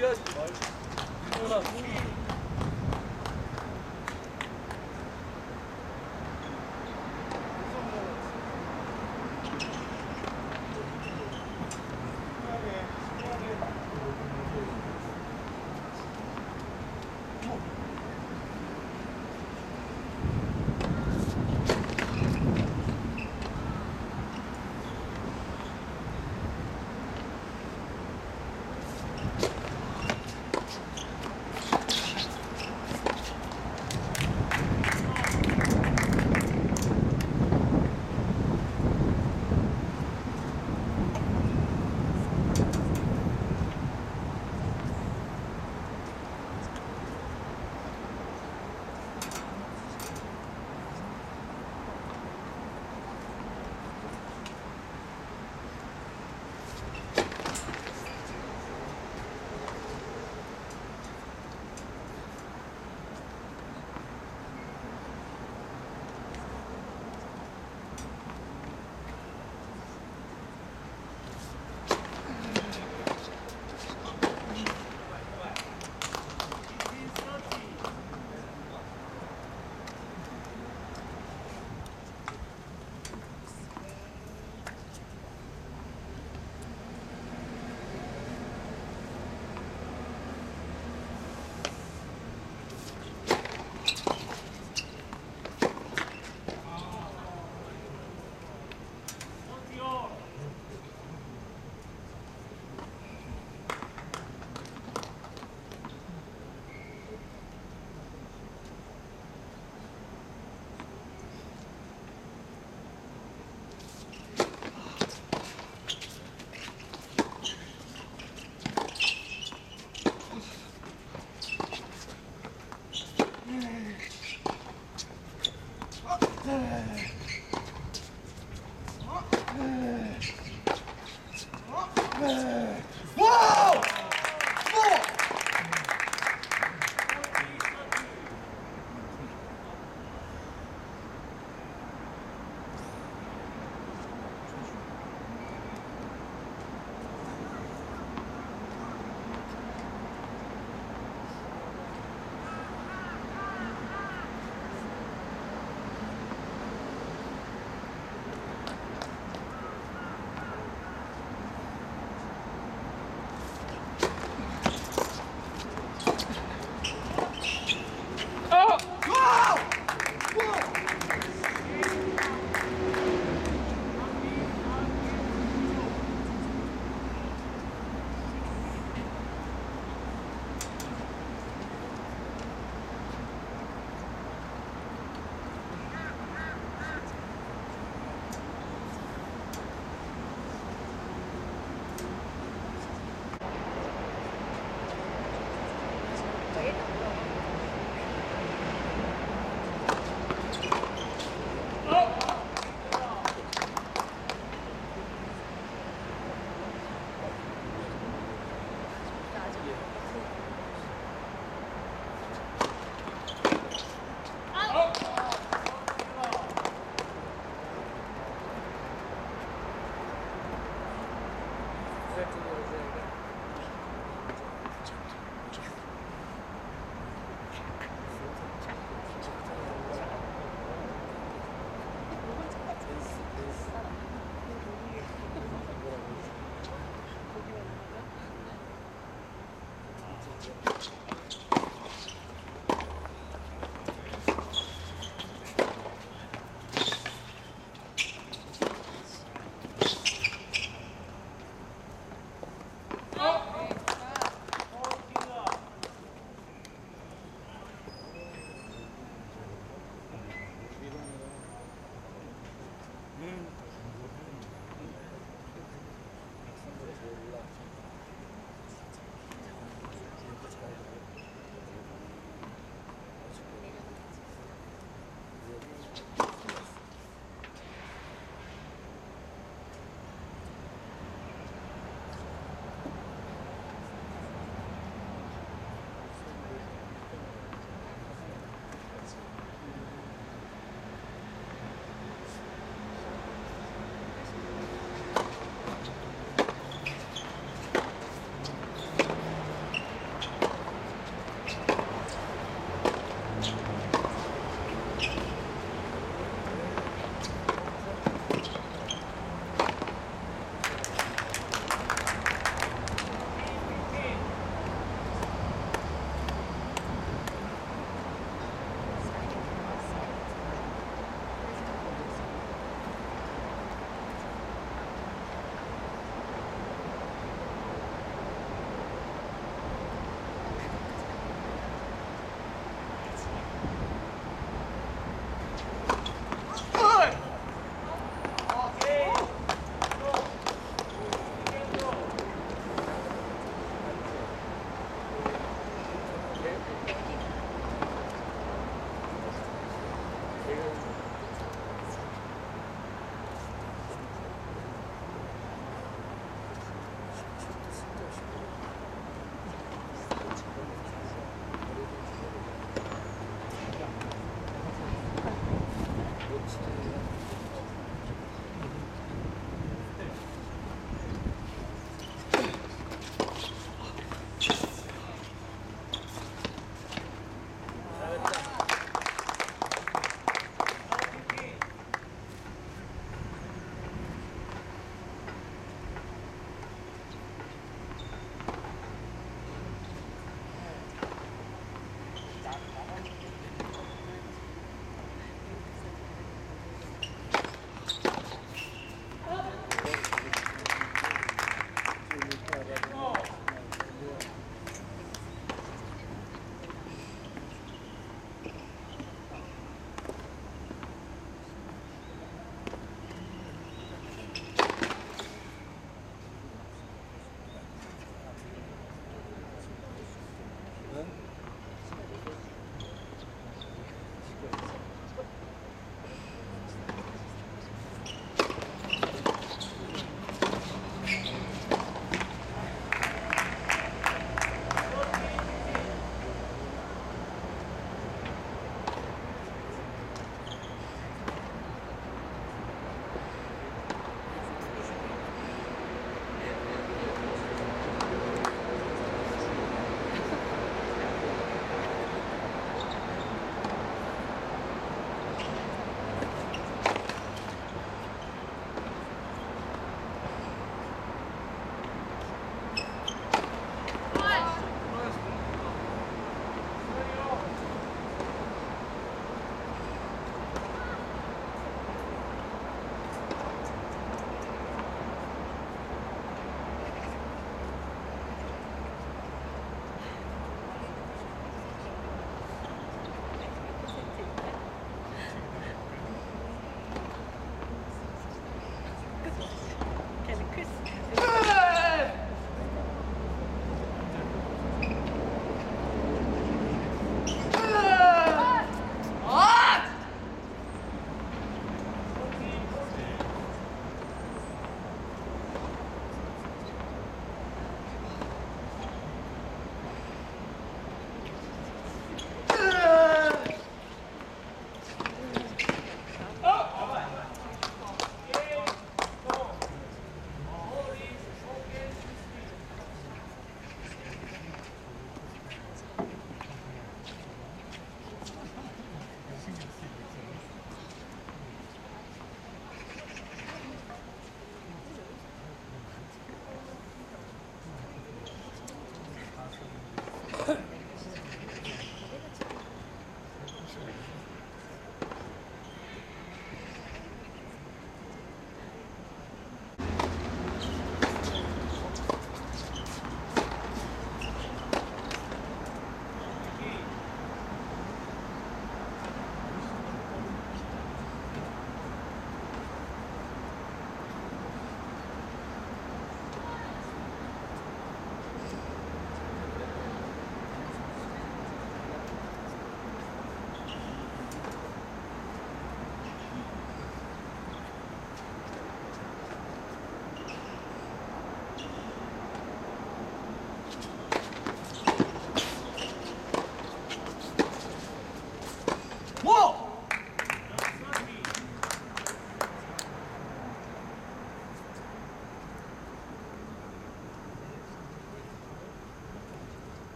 Gracias.